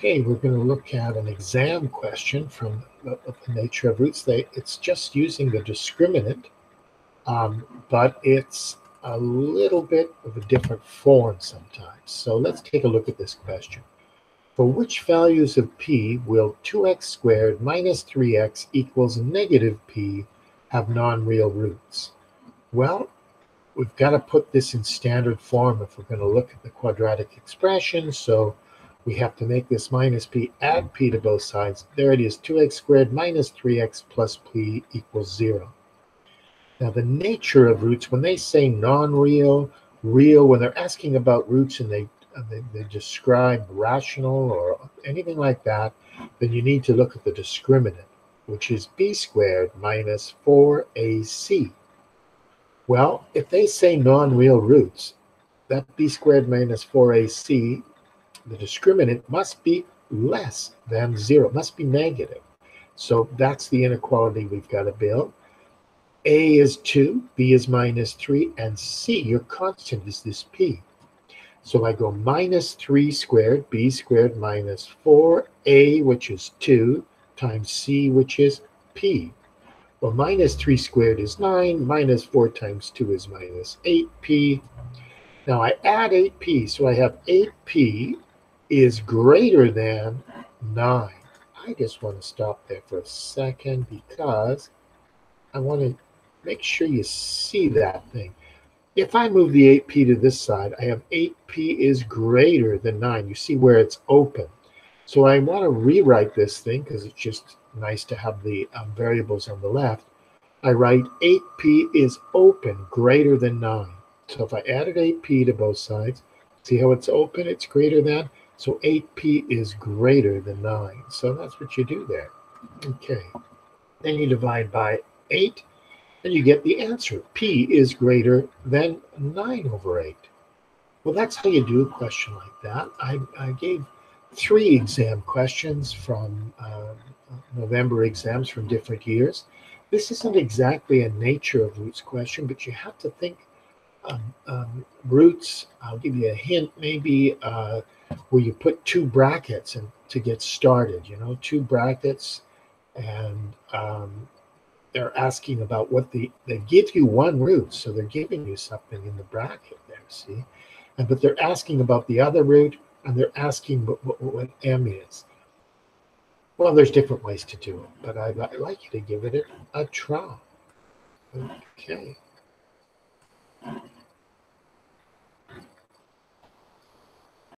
Okay, we're going to look at an exam question from the, the nature of roots. They, it's just using the discriminant, um, but it's a little bit of a different form sometimes. So let's take a look at this question. For which values of p will 2x squared minus 3x equals negative p have non-real roots? Well, we've got to put this in standard form if we're going to look at the quadratic expression. So we have to make this minus p, add p to both sides. There it is, 2x squared minus 3x plus p equals 0. Now, the nature of roots, when they say non-real, real, when they're asking about roots and they, they, they describe rational or anything like that, then you need to look at the discriminant, which is b squared minus 4ac. Well, if they say non-real roots, that b squared minus 4ac the discriminant must be less than zero, must be negative. So that's the inequality we've got to build. A is 2, B is minus 3, and C, your constant, is this P. So I go minus 3 squared, B squared minus 4A, which is 2, times C, which is P. Well, minus 3 squared is 9, minus 4 times 2 is minus 8P. Now I add 8P, so I have 8P is greater than 9. I just want to stop there for a second because I want to make sure you see that thing. If I move the 8p to this side, I have 8p is greater than 9. You see where it's open. So I want to rewrite this thing because it's just nice to have the um, variables on the left. I write 8p is open greater than 9. So if I added 8p to both sides, see how it's open? It's greater than. So 8p is greater than 9. So that's what you do there. Okay. Then you divide by 8, and you get the answer. p is greater than 9 over 8. Well, that's how you do a question like that. I, I gave three exam questions from uh, November exams from different years. This isn't exactly a nature of roots question, but you have to think um, um, roots. I'll give you a hint, maybe. Uh, where you put two brackets and to get started, you know, two brackets, and um, they're asking about what the they give you one root, so they're giving you something in the bracket there, see, and but they're asking about the other root, and they're asking what, what, what m is. Well, there's different ways to do it, but I'd, I'd like you to give it a, a try. Okay.